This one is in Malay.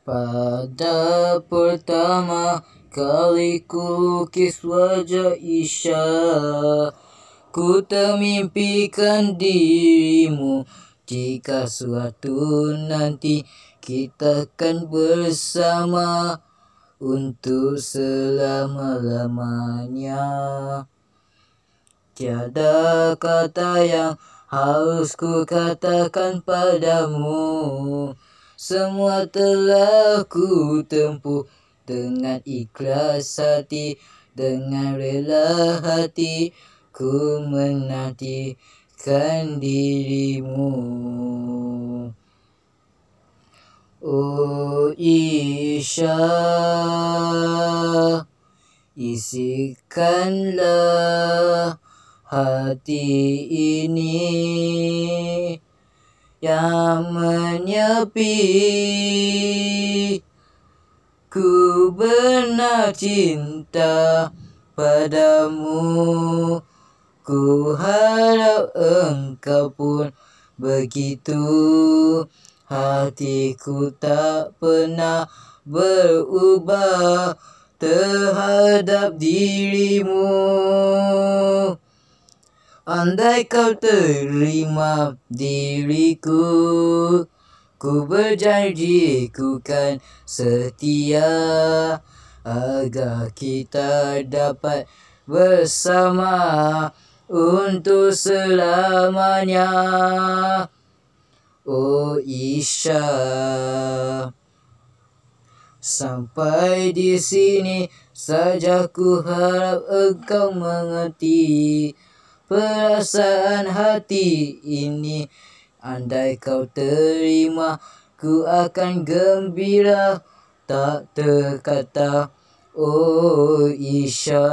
Pada pertama kali ku lukis wajah Isya Ku termimpikan dirimu. Jika suatu nanti kita akan bersama Untuk selama-lamanya. Tiada kata yang harus ku katakan padamu semua telah ku tempuh dengan ikhlas hati Dengan rela hati. Ku menantikan dirimu. Oh Isya Isikanlah hati ini yang menyepi. Ku benar cinta padamu. Ku harap engkau pun begitu. Hatiku tak pernah berubah terhadap dirimu Andai kau terima diriku Ku berjanji ku kan setia Agar kita dapat bersama Untuk selamanya. Oh Isya Sampai di sini saja ku harap engkau mengerti perasaan hati ini Andai kau terima ku akan gembira. Tak terkata oh Isya